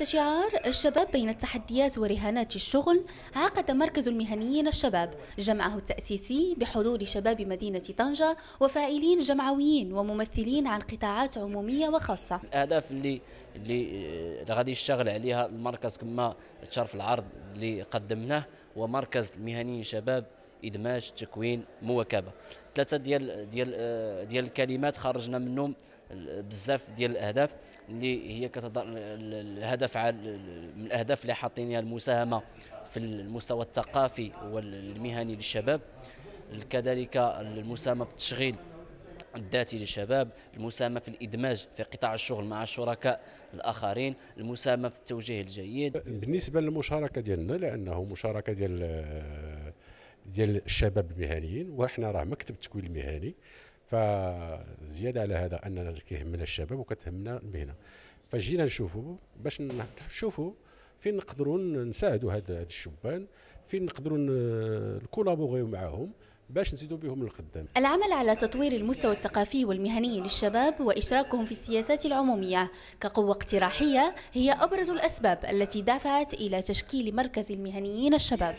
تحت شعار الشباب بين التحديات ورهانات الشغل عقد مركز المهنيين الشباب جمعه التأسيسي بحضور شباب مدينة طنجة وفاعلين جمعويين وممثلين عن قطاعات عمومية وخاصة. الأهداف اللي اللي اللي غادي يشتغل عليها المركز كما تشار في العرض اللي قدمناه هو مركز المهنيين شباب إدماج تكوين مواكبة. ثلاثة ديال ديال ديال الكلمات خرجنا منهم بزاف ديال الأهداف اللي هي كتضع الهدف من الأهداف اللي حاطينها المساهمة في المستوى الثقافي والمهني للشباب. كذلك المساهمة في التشغيل الذاتي للشباب المساهمة في الإدماج في قطاع الشغل مع الشركاء الآخرين المساهمة في التوجيه الجيد. بالنسبة للمشاركة ديالنا لأنه مشاركة ديال ديال الشباب المهنيين وحنا راه مكتب التكوين المهني فزيادة على هذا أننا كيهمنا الشباب وكتهمنا المهنة. فجينا نشوفوا باش نشوفوا فين نقدروا نساعدوا هاد الشبان فين نقدروا نكولابوغيو معاهم باش نزيدوا بهم للقدام العمل على تطوير المستوى الثقافي والمهني للشباب وإشراكهم في السياسات العمومية كقوة اقتراحية هي أبرز الأسباب التي دفعت إلى تشكيل مركز المهنيين الشباب.